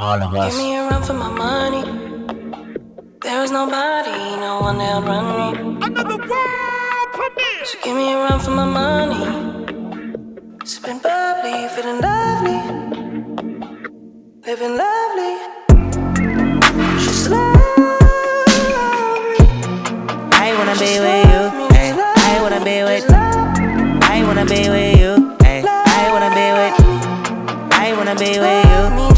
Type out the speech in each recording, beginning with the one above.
all of us. Give me a run for my money. There is nobody, no one that'll run me. Another world premiere. So give me a run for my money. Sipping bubbly, feeling lovely. Living lovely. She's lovely. I wanna be with you. Ay, eh. eh. I wanna be with. I wanna be with you. Ay, I wanna be with. I wanna be with you.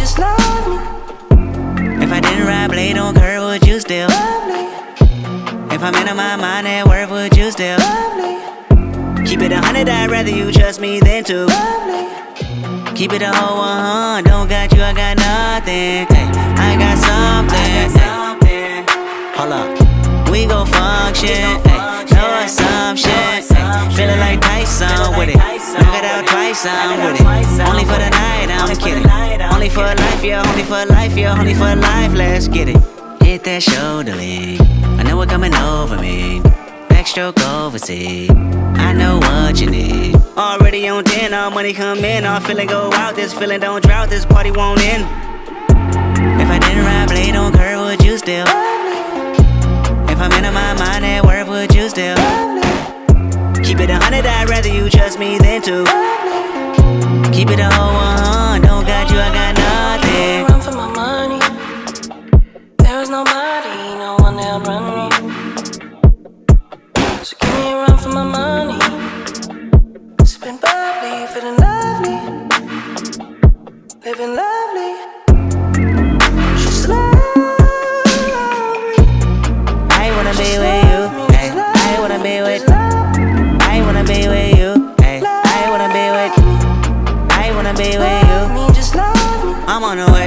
Care, blade on curve, would you still? Lovely, If I'm in my mind at work, would you still? lovely, Keep it a hundred, I'd rather you trust me than to. lovely. Keep it a whole one, don't got you, I got nothing. Ay, I got something. ay. Hold up, we gon' function. ay, no assumption. ay. Feeling like Tyson with it. Knock it out twice, I'm with it. Only for the night, I'm kidding. Only for life, yeah, only for life, yeah, only for life, let's get it. Hit that shoulder lean. I know it coming over me. Backstroke overseas. I know what you need. Already on 10, all money come in. All feeling go out. This feeling don't drought. This party won't end. Keep it a hundred, I'd rather you trust me than to. Keep it a whole one, uh-huh, don't got you, I got nothing. Run for my money. There is nobody, no one that'll run me. So give me a run for my money. Sipping bubbly, feeling lovely, living lovely.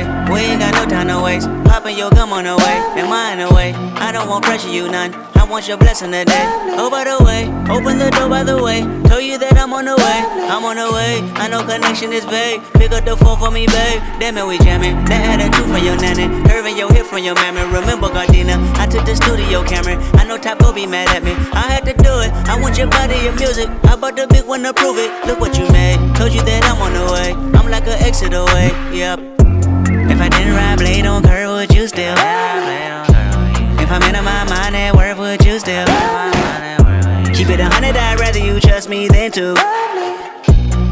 We ain't got no time to waste. Popping your gum on the way. Am I in the way? I don't want pressure, you none. I want your blessing today. Oh, by the way, open the door by the way. Told you that I'm on the way. I'm on the way. I know connection is vague. Pick up the phone for me, babe. Damn it, we jamming. That attitude from your nanny. Curving your hip from your mammy. Remember, Gardena, I took the studio camera. I know Top go be mad at me. I had to do it. I want your body, your music. I bought the big one to prove it. Look what you made. Told you that I'm on the way. I'm like an exit away. Yep. Didn't ride blade on curve, would you still? If I'm in my mind at work, would you still? Keep it a hundred, I'd rather you trust me than to.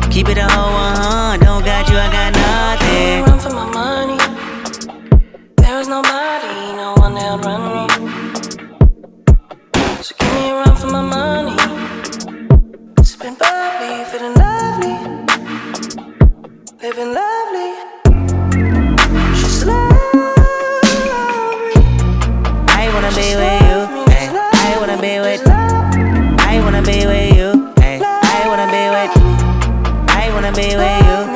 Keep it a whole one, don't got you, I got nothing. Run for my money. There is nobody, no one that'll run me. So give me a run for my money. Sipping bubbly, feeling lovely, living lovely. Wanna be with you. Ay, I wanna be with. I wanna be with you. Ay, I wanna be with. I wanna be with